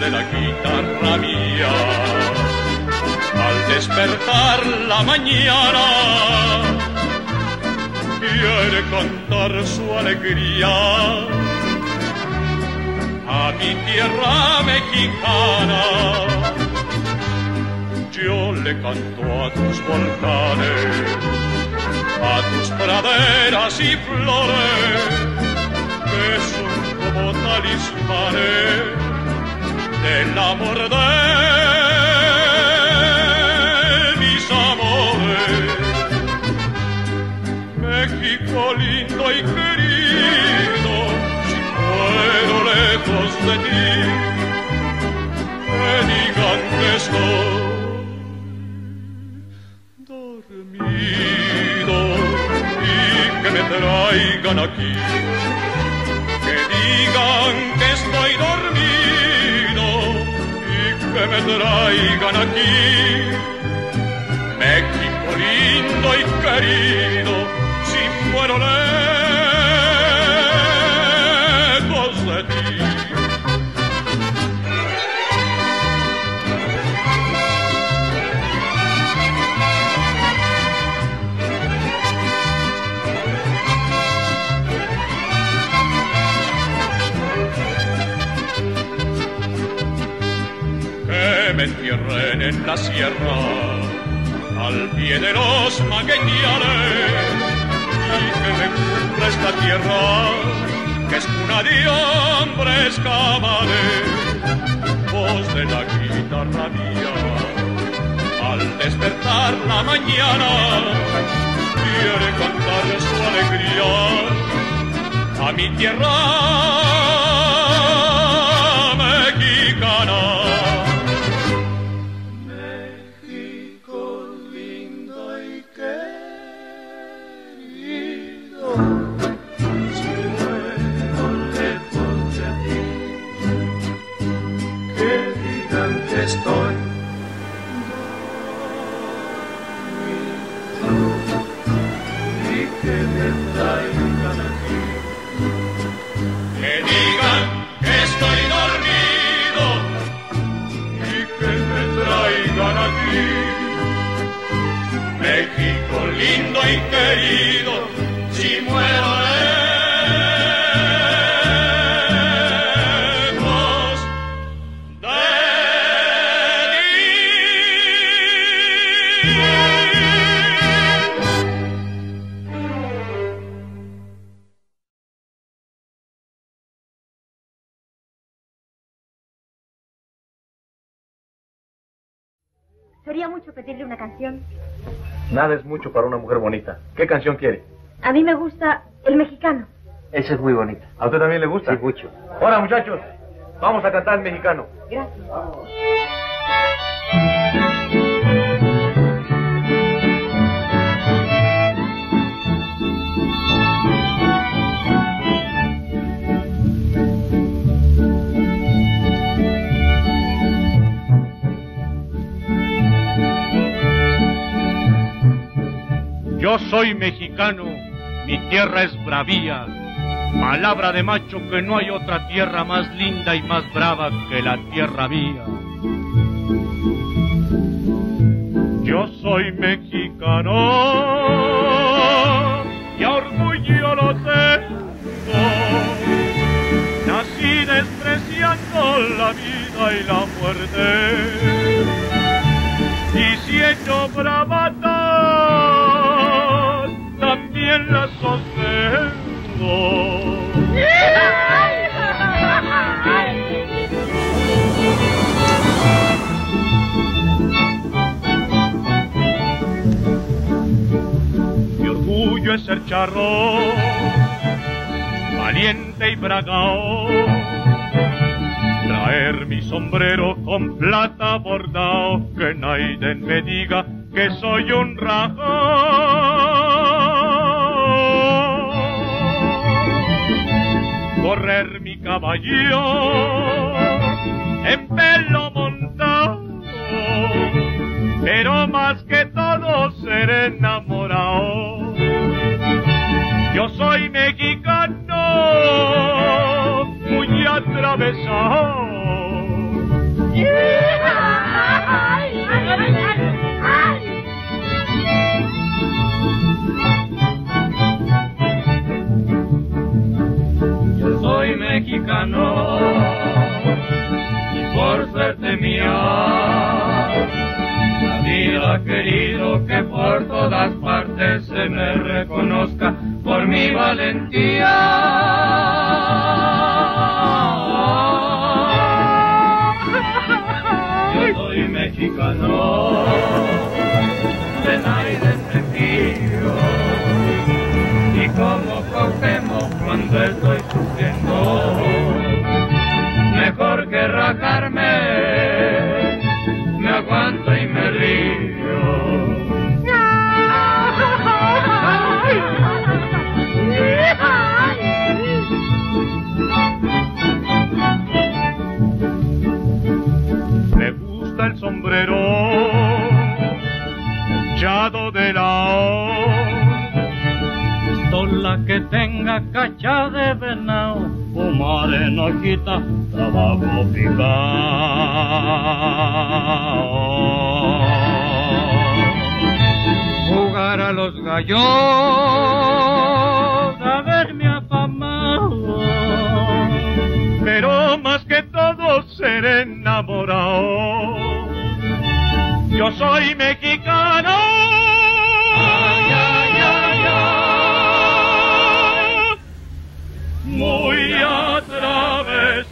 de la guitarra mía. Al despertar la mañana, quiere cantar su alegría a mi tierra mexicana. Yo le canto a tus volcanes, a tus praderas y flores, que son como talismanes del amor de mis amores. México lindo y querido, si muero lejos de ti, me digan que estoy dormido y que me traigan aquí. Que digan que estoy dormido que me traigan aquí. México lindo y querido, me entierren en la sierra, al pie de los magueyales, y que me cubra esta tierra, que es cuna de hombres voz de la guitarra mía, al despertar la mañana, quiere cantar su alegría a mi tierra México lindo y querido, si muero Sería mucho pedirle una canción. Nada es mucho para una mujer bonita. ¿Qué canción quiere? A mí me gusta el mexicano. Esa es muy bonita. ¿A usted también le gusta? Sí, mucho. Ahora, muchachos, vamos a cantar el mexicano. Gracias. Soy mexicano, mi tierra es bravía. Palabra de macho que no hay otra tierra más linda y más brava que la tierra mía. Yo soy mexicano y orgullo lo tengo. Nací despreciando la vida y la muerte y si he Mi orgullo es ser charro, valiente y bragao traer mi sombrero con plata bordado, que nadie me diga que soy un rajón. Mi caballo en pelo montado, pero más que todo ser enamorado. Por todas partes se me reconozca por mi valentía. Sombrero hinchado de la Tola que tenga cacha de venado, fumar en hojita, trabajo picado. Jugar a los gallos, haberme afamado. pero más que todo ser enamorado. Yo soy mexicano. Ay, ay, ay, Muy atravesado.